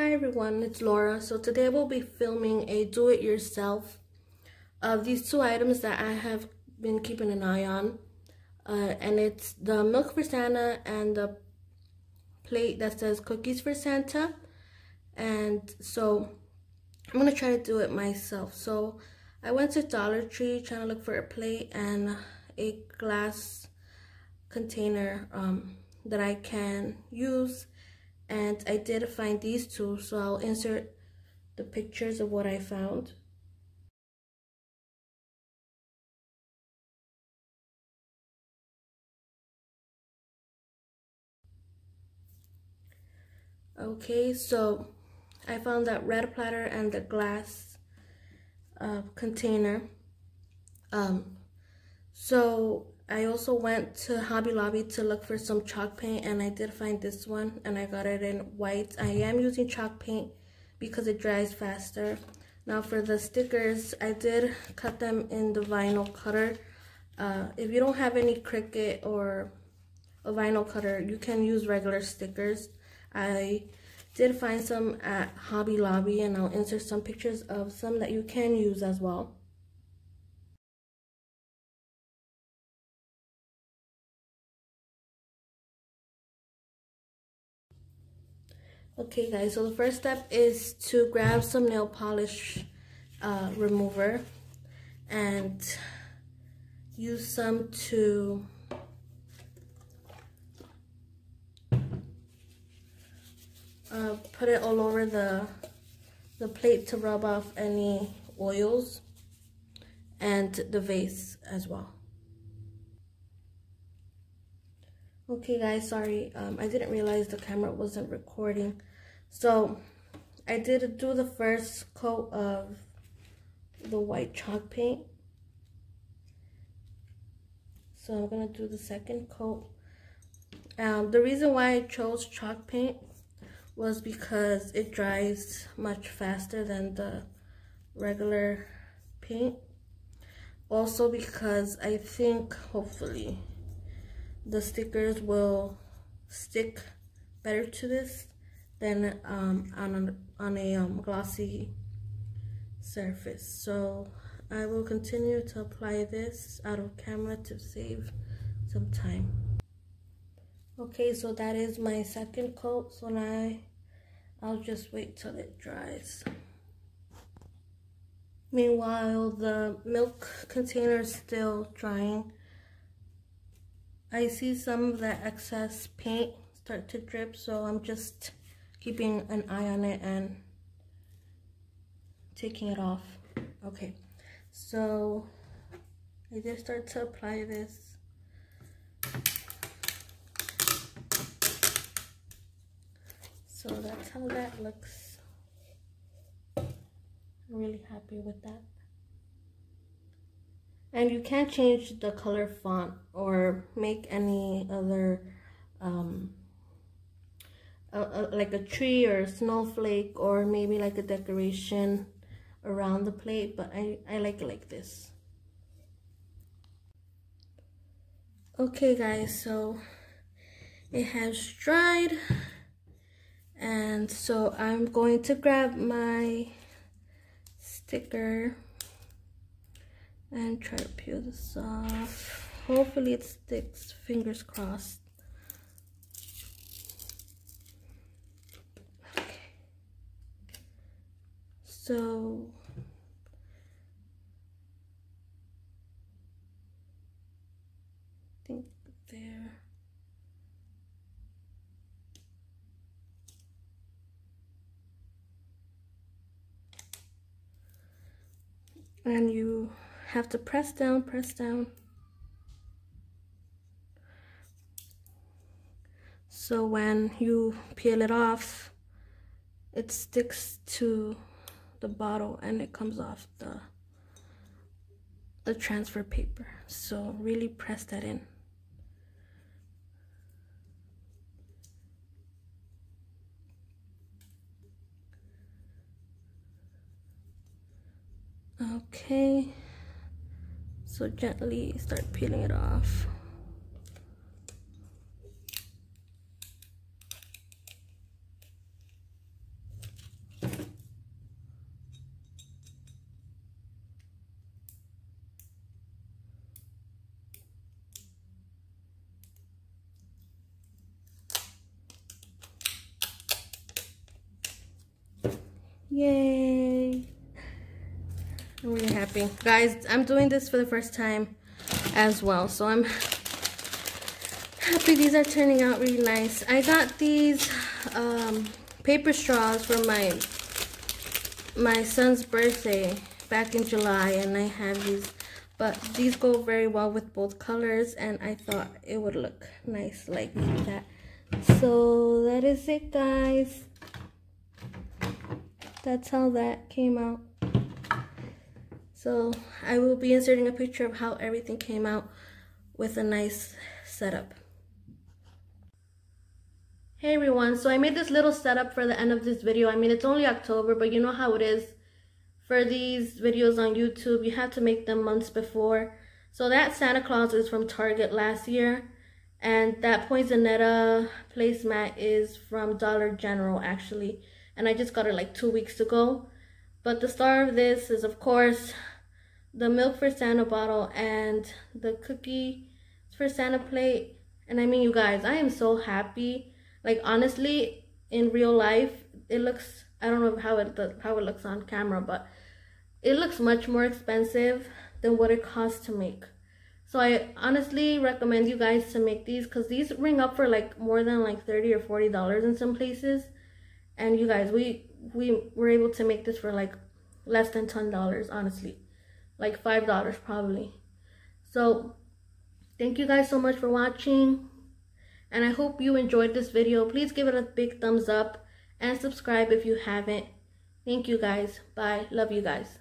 Hi everyone, it's Laura. So today we'll be filming a do-it-yourself of these two items that I have been keeping an eye on. Uh, and it's the milk for Santa and the plate that says cookies for Santa. And so I'm gonna try to do it myself. So I went to Dollar Tree trying to look for a plate and a glass container um, that I can use and I did find these two so I'll insert the pictures of what I found. Okay so I found that red platter and the glass uh, container. Um, so I also went to Hobby Lobby to look for some chalk paint and I did find this one and I got it in white. I am using chalk paint because it dries faster. Now for the stickers, I did cut them in the vinyl cutter. Uh, if you don't have any Cricut or a vinyl cutter, you can use regular stickers. I did find some at Hobby Lobby and I'll insert some pictures of some that you can use as well. Okay guys, so the first step is to grab some nail polish uh, remover and use some to uh, put it all over the, the plate to rub off any oils and the vase as well. Okay guys, sorry, um, I didn't realize the camera wasn't recording. So I did do the first coat of the white chalk paint. So I'm going to do the second coat. Um, the reason why I chose chalk paint was because it dries much faster than the regular paint. Also because I think, hopefully, the stickers will stick better to this than um, on a, on a um, glossy surface. So I will continue to apply this out of camera to save some time. Okay, so that is my second coat. So now I'll just wait till it dries. Meanwhile, the milk container is still drying. I see some of the excess paint start to drip, so I'm just keeping an eye on it and taking it off. Okay, so I just start to apply this. So that's how that looks. I'm really happy with that. And you can't change the color font or make any other um, like a tree or a snowflake or maybe like a decoration around the plate but I, I like it like this. Okay guys so it has dried and so I'm going to grab my sticker and try to peel this off. Hopefully it sticks. Fingers crossed. Okay. So I think there. And you have to press down, press down. So when you peel it off, it sticks to the bottle and it comes off the the transfer paper. So really press that in. Okay so gently start peeling it off Yay! I'm really happy. Guys, I'm doing this for the first time as well. So I'm happy these are turning out really nice. I got these um, paper straws for my my son's birthday back in July and I have these but these go very well with both colors and I thought it would look nice like that so that is it guys that's how that came out so I will be inserting a picture of how everything came out with a nice setup Hey everyone, so I made this little setup for the end of this video. I mean, it's only October, but you know how it is for these videos on YouTube, you have to make them months before. So that Santa Claus is from Target last year. And that Poinsettia placemat is from Dollar General, actually. And I just got it like two weeks ago. But the star of this is, of course, the Milk for Santa bottle and the cookie for Santa plate. And I mean, you guys, I am so happy. Like, honestly, in real life, it looks, I don't know how it, how it looks on camera, but it looks much more expensive than what it costs to make. So I honestly recommend you guys to make these because these ring up for like more than like 30 or 40 dollars in some places. And you guys, we we were able to make this for like less than 10 dollars, honestly. Like five dollars probably. So thank you guys so much for watching. And I hope you enjoyed this video. Please give it a big thumbs up and subscribe if you haven't. Thank you guys. Bye. Love you guys.